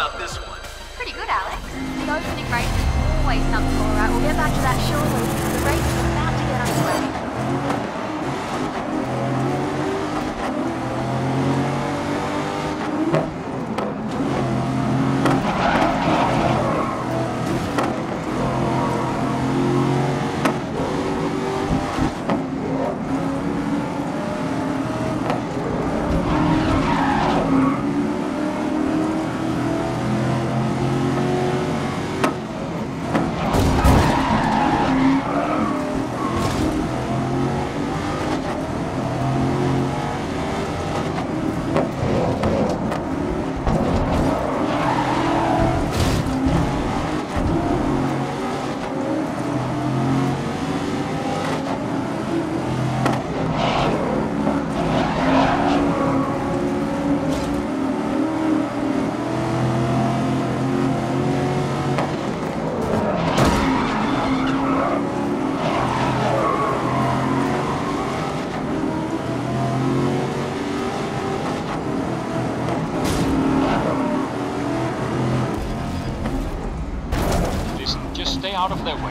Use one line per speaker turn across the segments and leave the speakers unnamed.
about this one?
Pretty good, Alex. The opening race is always something, alright. We'll get back to that shortly. The race is about to get underway.
Out of their way,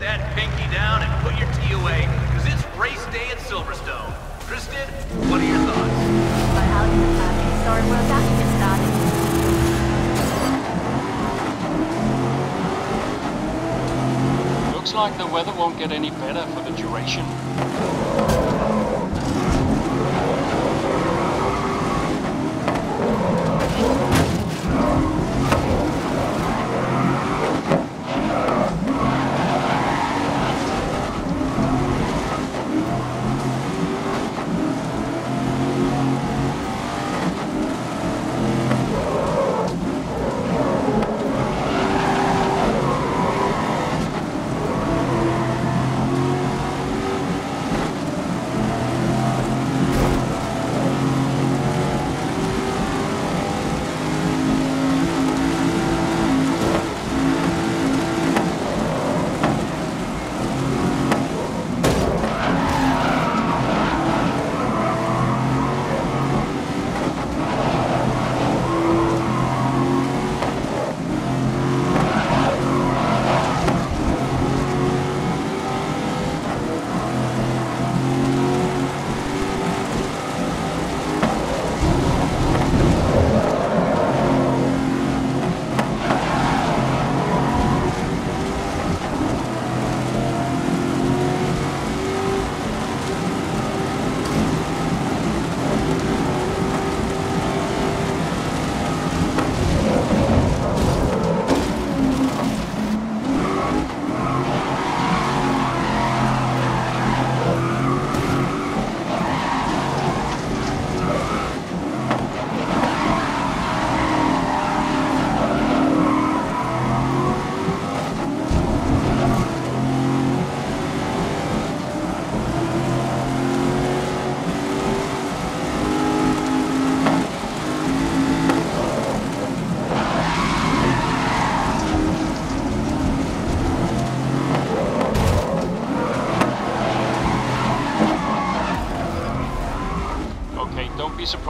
that pinky down and put your tea away, because it's race day at Silverstone. Kristen, what are your thoughts?
Started.
Looks like the weather won't get any better for the duration.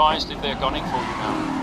Surprised if they're gunning for you now.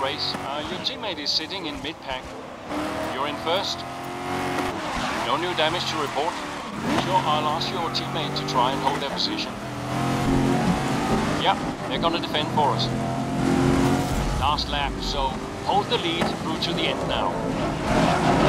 Race. Uh, your teammate is sitting in mid-pack. You're in first. No new damage to report. Sure, I'll ask your teammate to try and hold their position. Yeah, they're gonna defend for us. Last lap, so hold the lead through to the end now.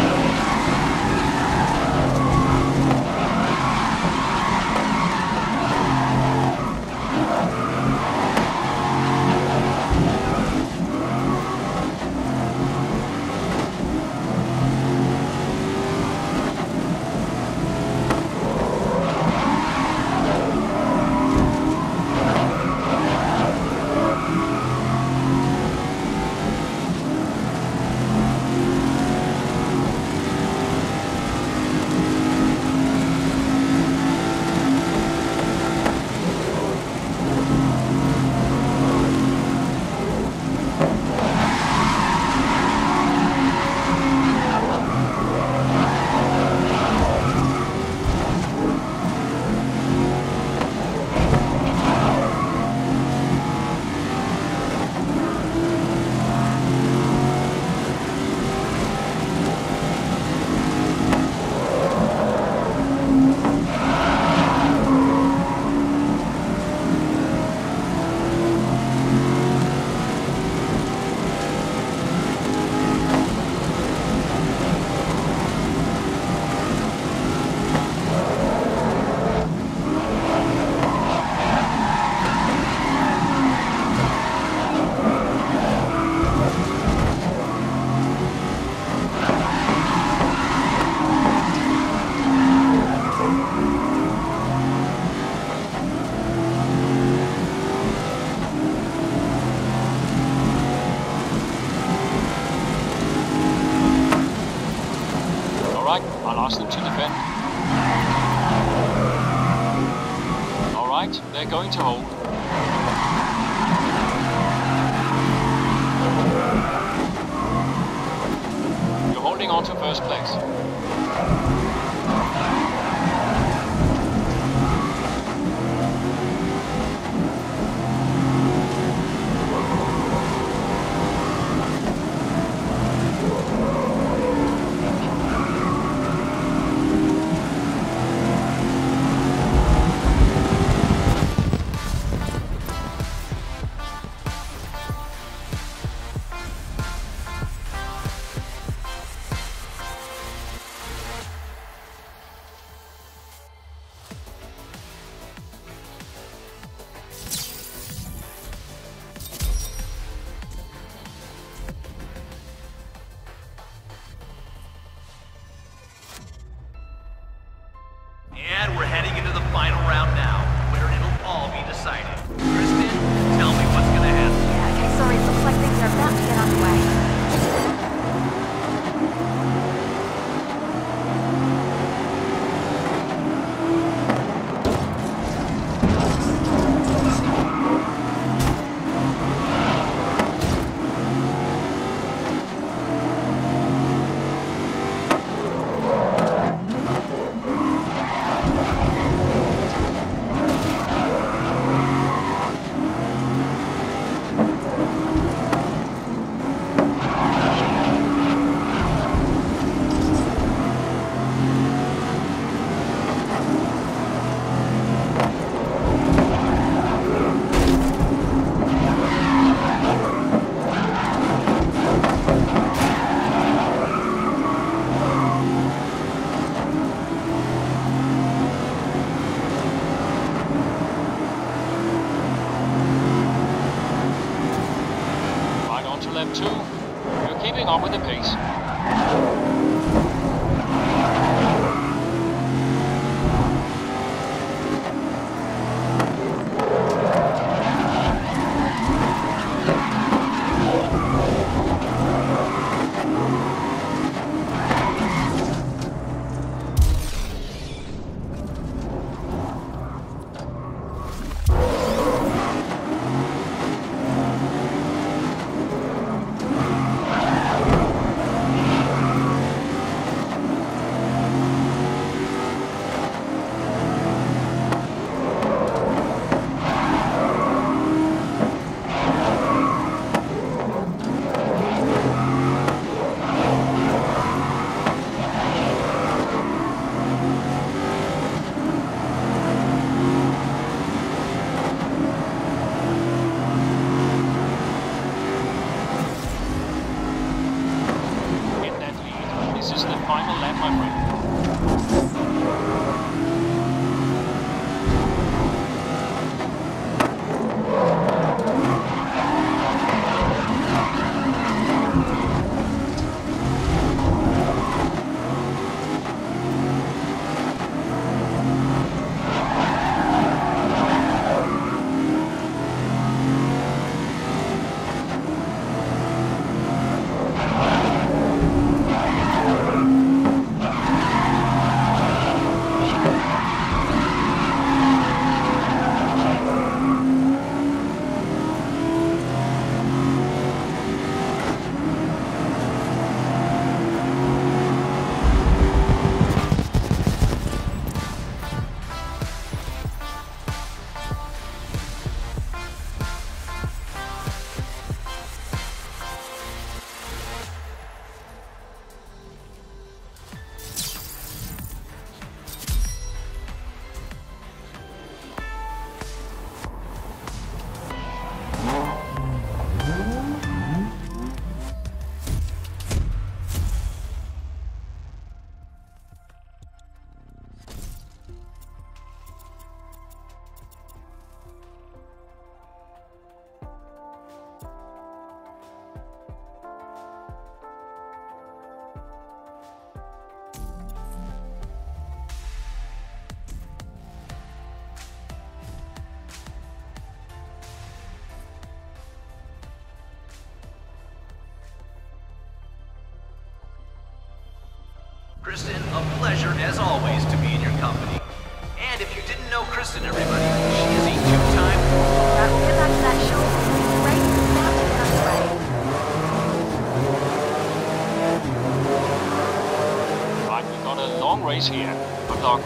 Kristen, a pleasure as always to be in your company. And if you didn't know Kristen, everybody, she is a two-time
Alright, we'll get back to that shortly. The race is about to get underway.
Right, we've got a long race here. Good luck.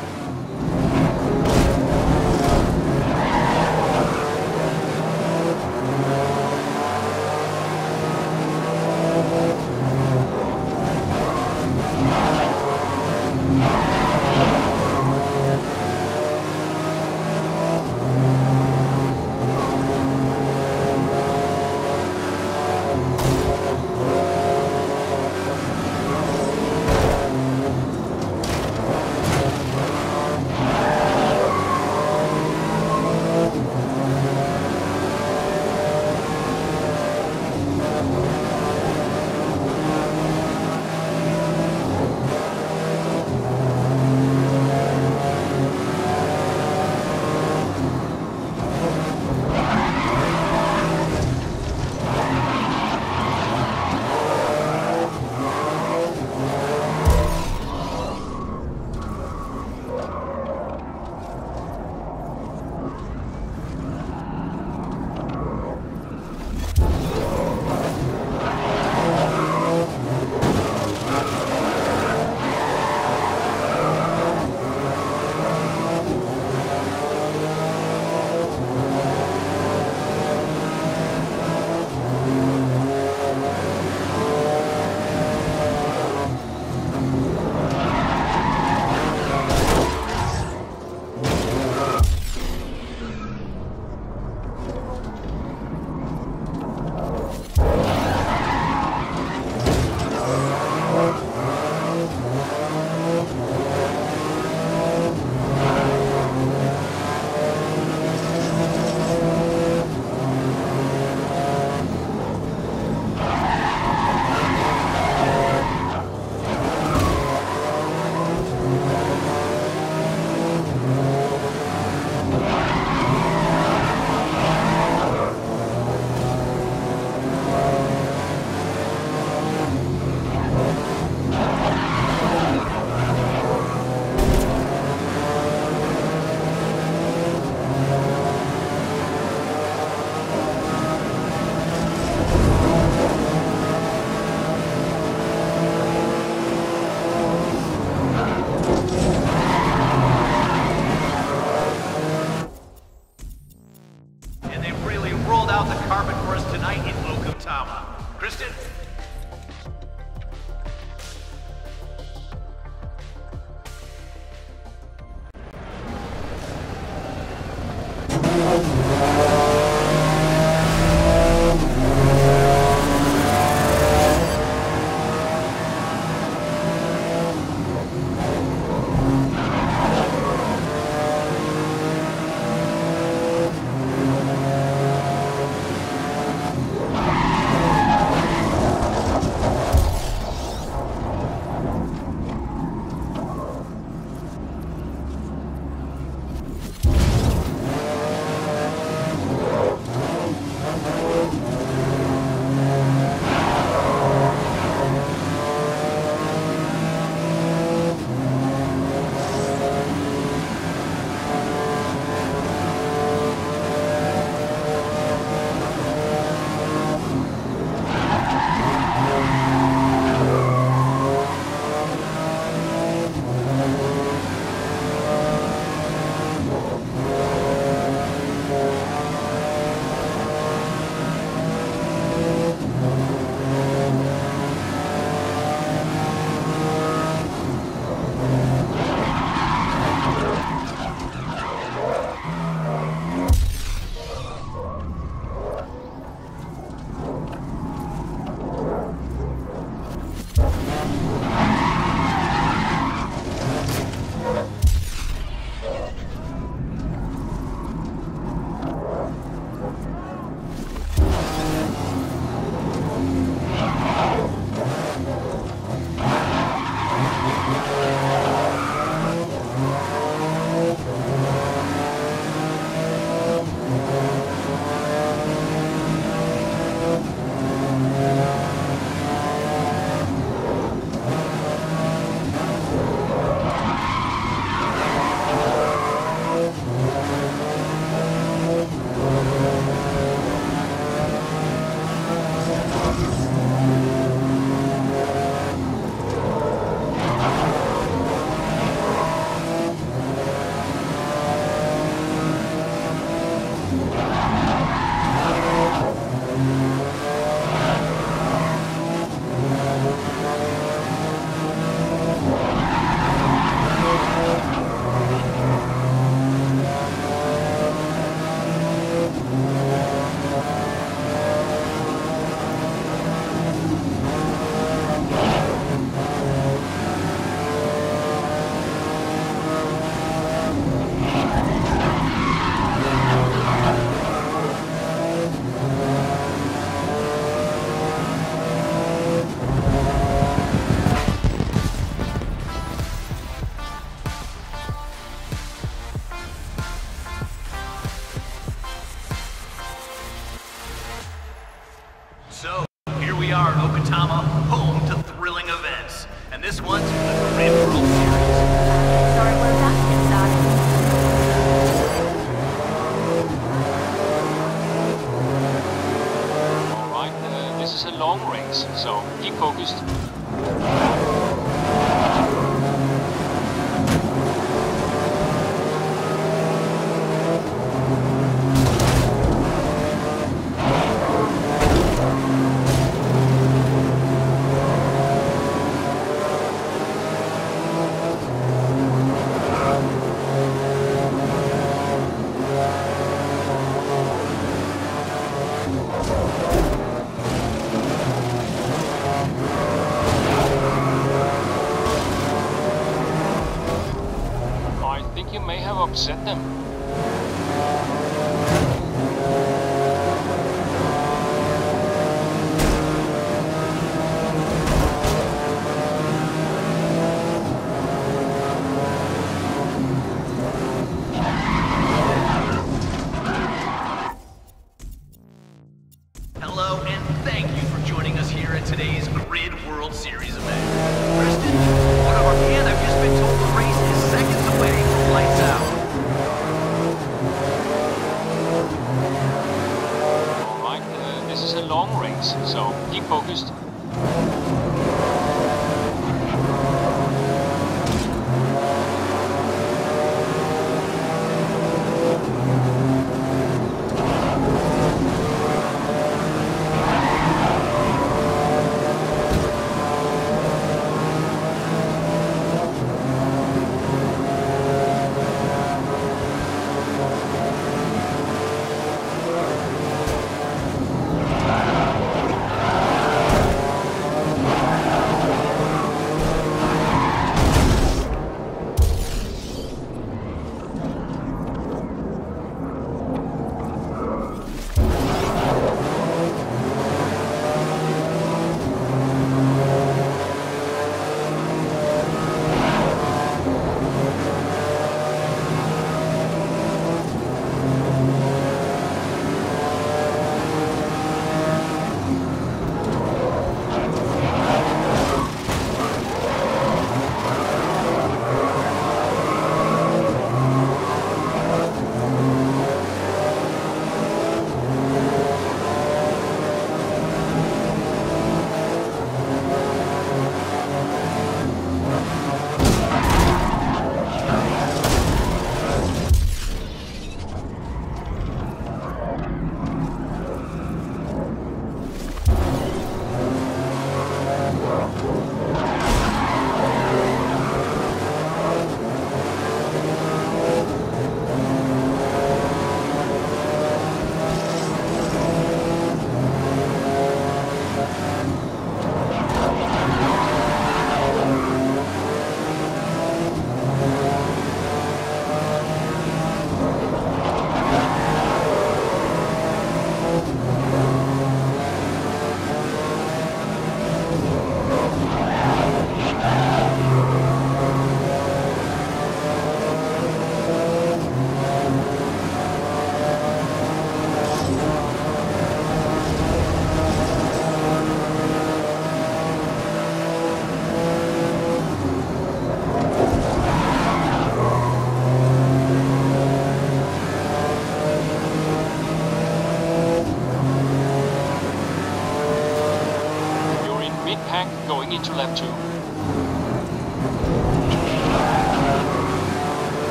Into lap 2.